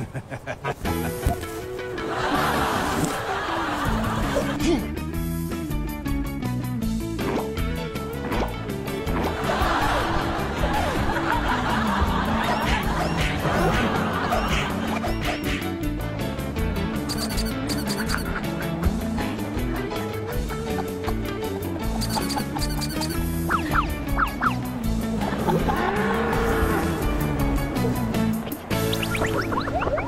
哈哈哈哈哈！哼！Thank you.